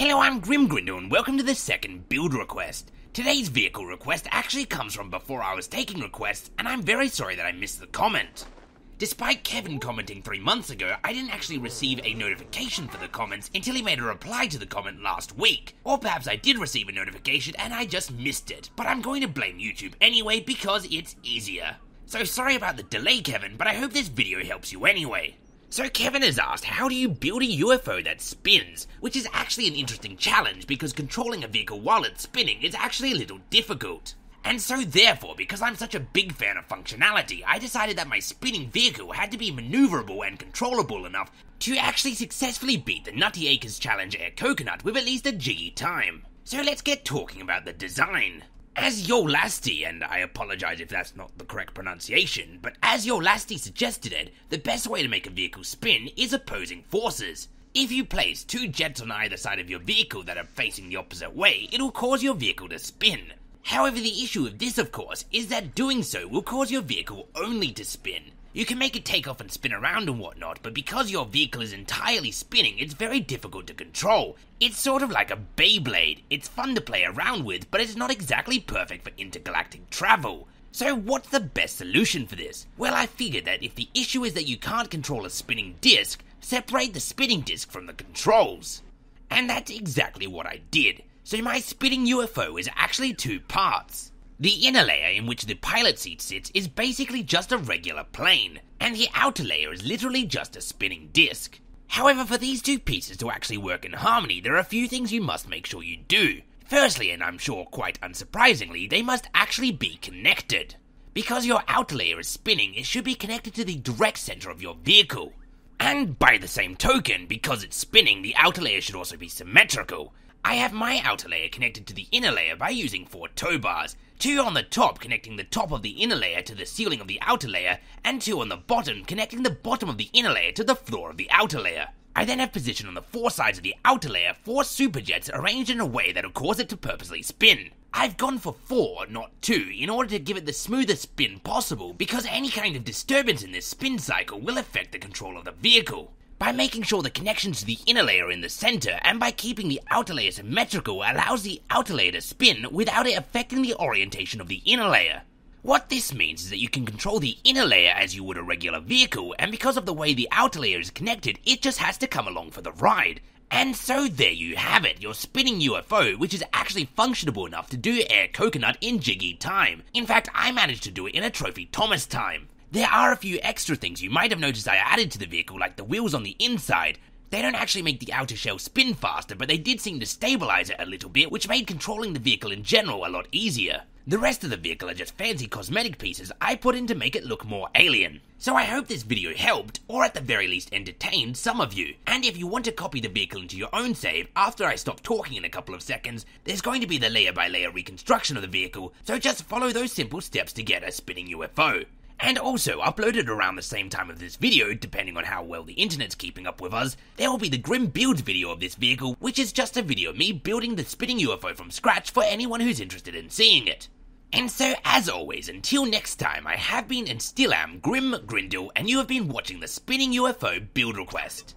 Hello, I'm Grim Grindle and welcome to the second build request. Today's vehicle request actually comes from before I was taking requests, and I'm very sorry that I missed the comment. Despite Kevin commenting three months ago, I didn't actually receive a notification for the comments until he made a reply to the comment last week. Or perhaps I did receive a notification and I just missed it, but I'm going to blame YouTube anyway because it's easier. So sorry about the delay, Kevin, but I hope this video helps you anyway. So Kevin has asked, how do you build a UFO that spins? Which is actually an interesting challenge because controlling a vehicle while it's spinning is actually a little difficult. And so therefore, because I'm such a big fan of functionality, I decided that my spinning vehicle had to be maneuverable and controllable enough to actually successfully beat the Nutty Acres Challenge Air Coconut with at least a jiggy time. So let's get talking about the design. As Yolasty, and I apologize if that's not the correct pronunciation, but as Yolasty suggested it, the best way to make a vehicle spin is opposing forces. If you place two jets on either side of your vehicle that are facing the opposite way, it'll cause your vehicle to spin. However, the issue with this, of course, is that doing so will cause your vehicle only to spin. You can make it take off and spin around and whatnot, but because your vehicle is entirely spinning, it's very difficult to control. It's sort of like a Beyblade. It's fun to play around with, but it's not exactly perfect for intergalactic travel. So what's the best solution for this? Well, I figured that if the issue is that you can't control a spinning disc, separate the spinning disc from the controls. And that's exactly what I did. So my spinning UFO is actually two parts. The inner layer in which the pilot seat sits is basically just a regular plane, and the outer layer is literally just a spinning disc. However, for these two pieces to actually work in harmony, there are a few things you must make sure you do. Firstly, and I'm sure quite unsurprisingly, they must actually be connected. Because your outer layer is spinning, it should be connected to the direct center of your vehicle. And by the same token, because it's spinning, the outer layer should also be symmetrical. I have my outer layer connected to the inner layer by using four tow bars, two on the top connecting the top of the inner layer to the ceiling of the outer layer, and two on the bottom connecting the bottom of the inner layer to the floor of the outer layer. I then have positioned on the four sides of the outer layer four superjets arranged in a way that will cause it to purposely spin. I've gone for four, not two, in order to give it the smoothest spin possible, because any kind of disturbance in this spin cycle will affect the control of the vehicle by making sure the connections to the inner layer in the center, and by keeping the outer layer symmetrical allows the outer layer to spin without it affecting the orientation of the inner layer. What this means is that you can control the inner layer as you would a regular vehicle, and because of the way the outer layer is connected, it just has to come along for the ride. And so there you have it, your spinning UFO, which is actually functionable enough to do Air Coconut in jiggy time. In fact, I managed to do it in a Trophy Thomas time. There are a few extra things you might have noticed I added to the vehicle, like the wheels on the inside. They don't actually make the outer shell spin faster, but they did seem to stabilize it a little bit, which made controlling the vehicle in general a lot easier. The rest of the vehicle are just fancy cosmetic pieces I put in to make it look more alien. So I hope this video helped, or at the very least entertained some of you. And if you want to copy the vehicle into your own save, after I stop talking in a couple of seconds, there's going to be the layer by layer reconstruction of the vehicle, so just follow those simple steps to get a spinning UFO and also uploaded around the same time of this video, depending on how well the internet's keeping up with us, there will be the Grim Builds video of this vehicle, which is just a video of me building the spinning UFO from scratch for anyone who's interested in seeing it. And so, as always, until next time, I have been and still am Grim Grindle, and you have been watching the Spinning UFO build request.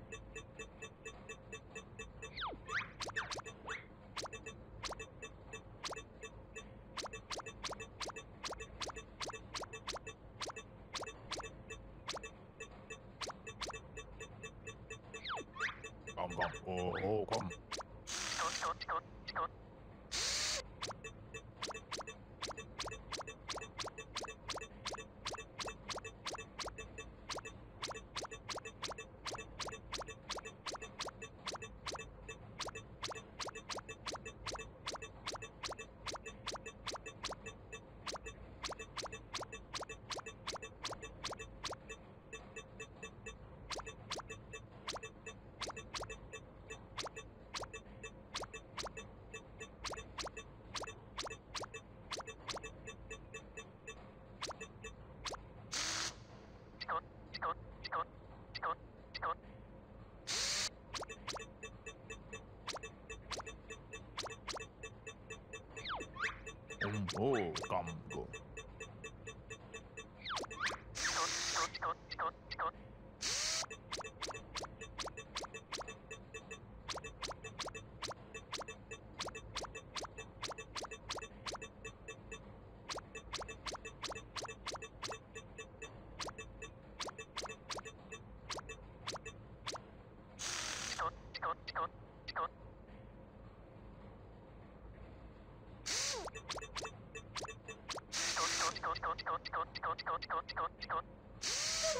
kom. Oh, oh, kom. Oh, campo. よし!